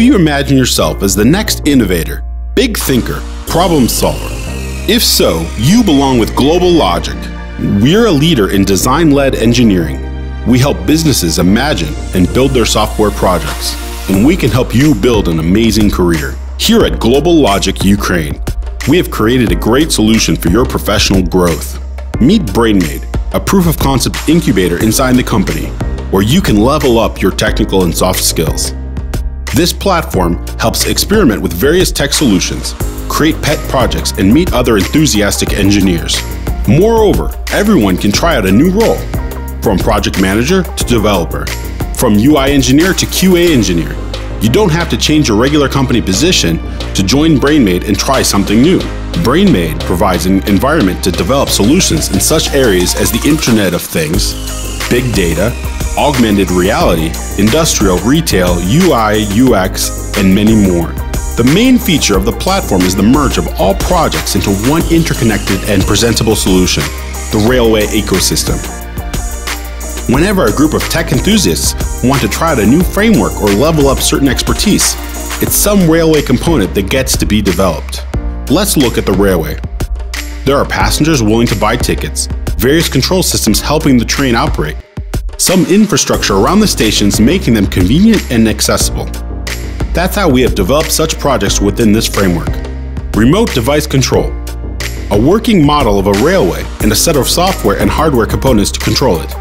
you imagine yourself as the next innovator, big thinker, problem solver? If so, you belong with GlobalLogic. We're a leader in design led engineering. We help businesses imagine and build their software projects, and we can help you build an amazing career. Here at GlobalLogic Ukraine, we have created a great solution for your professional growth. Meet BrainMade, a proof of concept incubator inside the company where you can level up your technical and soft skills. This platform helps experiment with various tech solutions, create pet projects, and meet other enthusiastic engineers. Moreover, everyone can try out a new role, from project manager to developer, from UI engineer to QA engineer. You don't have to change your regular company position to join BrainMade and try something new. BrainMade provides an environment to develop solutions in such areas as the Internet of Things, big data, augmented reality, industrial, retail, UI, UX, and many more. The main feature of the platform is the merge of all projects into one interconnected and presentable solution, the railway ecosystem. Whenever a group of tech enthusiasts want to try out a new framework or level up certain expertise, it's some railway component that gets to be developed. Let's look at the railway. There are passengers willing to buy tickets, various control systems helping the train operate, some infrastructure around the stations making them convenient and accessible. That's how we have developed such projects within this framework. Remote device control, a working model of a railway and a set of software and hardware components to control it.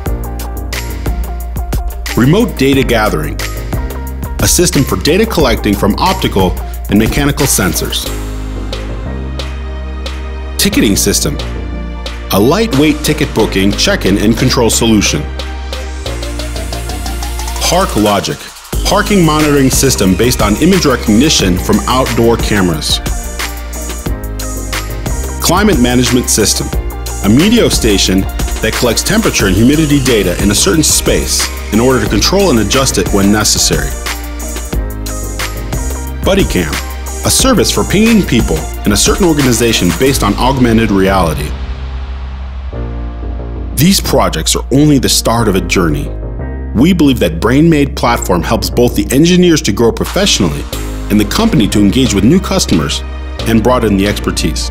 Remote data gathering, a system for data collecting from optical and mechanical sensors. Ticketing system, a lightweight ticket booking, check-in, and control solution. Park Logic, parking monitoring system based on image recognition from outdoor cameras. Climate Management System, a meteo station that collects temperature and humidity data in a certain space in order to control and adjust it when necessary. BuddyCam, a service for pinging people in a certain organization based on augmented reality. These projects are only the start of a journey we believe that BrainMade platform helps both the engineers to grow professionally and the company to engage with new customers and broaden the expertise.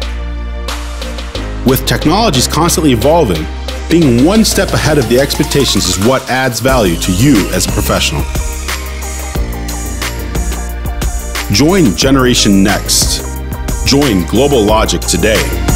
With technologies constantly evolving, being one step ahead of the expectations is what adds value to you as a professional. Join Generation Next. Join GlobalLogic today.